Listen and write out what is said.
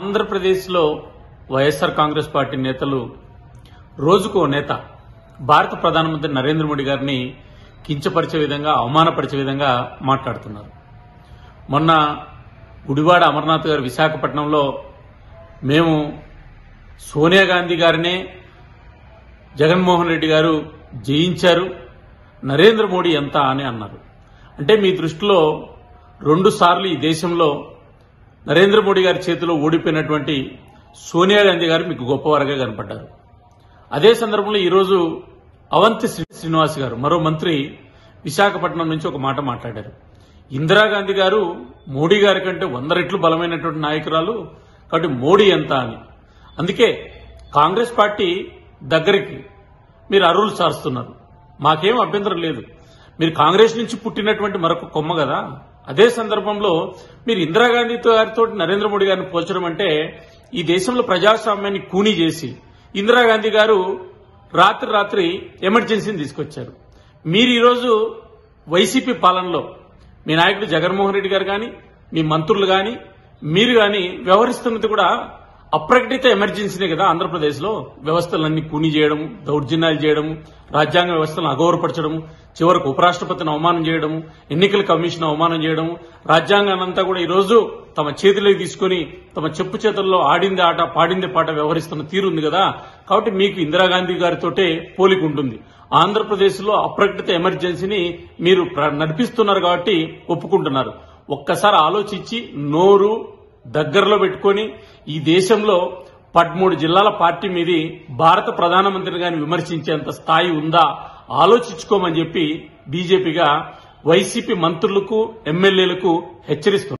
ఆంధ్రప్రదేశ్లో వైఎస్ఆర్ కాంగ్రెస్ పార్టీ నేతలు రోజుకో నేత భారత ప్రధానమంత్రి నరేంద్ర మోడీ గారిని కించపరిచే విధంగా అవమానపరిచే విధంగా మాట్లాడుతున్నారు. మొన్న గుడివాడ అమర్నాథ్ గారు విశాఖపట్నంలో మేము సోనియా గాంధీ గారినే జగన్మోహన్ రెడ్డి గారు జయించారు నరేంద్ర మోడీ ఎంత అని అన్నారు. అంటే మీ దృష్టిలో రెండుసార్లు ఈ దేశంలో నరేంద్ర మోడీ గారి చేతిలో ఓడిపోయినటువంటి సోనియా గాంధీ గారు మీకు గొప్పవారుగా కనపడ్డారు. అదే సందర్భంలో ఈరోజు అవంతి శ్రీ- శ్రీనివాస్ గారు మరో మంత్రి విశాఖపట్నం నుంచి ఒక మాట మాట్లాడారు. ఇందిరాగాంధీ గారు మోడీ గారి కంటే వంద రెట్లు బలమైనటువంటి నాయకురాలు కాబట్టి మోడీ ఎంత అని. అందుకే కాంగ్రెస్ పార్టీ దగ్గరికి మీరు అరువులు సారుస్తున్నారు. మాకేం అభ్యంతరం లేదు. మీరు కాంగ్రెస్ నుంచి పుట్టినటువంటి మరొక కొమ్మ కదా. అదే సందర్భంలో మీరు ఇందిరాగాంధీతో గారితో నరేంద్ర మోడీ గారిని పోల్చడం అంటే ఈ దేశంలో ప్రజాస్వామ్యాన్ని కూనీ చేసి ఇందిరాగాంధీ గారు రాత్రి రాత్రి ఎమర్జెన్సీని తీసుకొచ్చారు. మీరు ఈరోజు వైసీపీ పాలనలో మీ నాయకుడు జగన్మోహన్ రెడ్డి గారు కానీ మీ మంత్రులు కానీ మీరు కానీ వ్యవహరిస్తున్నది కూడా అప్రకటిత ఎమర్జెన్సీనే కదా ఆంధ్రప్రదేశ్లో వ్యవస్థలన్నీ కూని చేయడం దౌర్జన్యాలు చేయడం రాజ్యాంగ వ్యవస్థలను అగౌరవపరచడం చివరకు ఉపరాష్ట్రపతిని అవమానం చేయడం ఎన్నికల కమిషన్ అవమానం చేయడం రాజ్యాంగాన్నంతా కూడా ఈరోజు తమ చేతిలోకి తీసుకుని తమ చెప్పు చేతుల్లో ఆడింది ఆట పాడింది పాట వ్యవహరిస్తున్న తీరుంది కదా. కాబట్టి మీకు ఇందిరాగాంధీ గారితోటే పోలిక ఉంటుంది. ఆంధ్రప్రదేశ్లో అప్రకటిత ఎమర్జెన్సీని మీరు నడిపిస్తున్నారు కాబట్టి ఒప్పుకుంటున్నారు. ఒక్కసారి ఆలోచించి నోరు దగ్గరలో పెట్టుకొని ఈ దేశంలో పదమూడు జిల్లాల పార్టీ మీది భారత ప్రధానమంత్రిని గాని విమర్శించేంత స్థాయి ఉందా ఆలోచించుకోమని చెప్పి బీజేపీగా వైసీపీ మంత్రులకు ఎమ్మెల్యేలకు హెచ్చరిస్తున్నారు